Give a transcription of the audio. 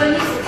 Buenísimo.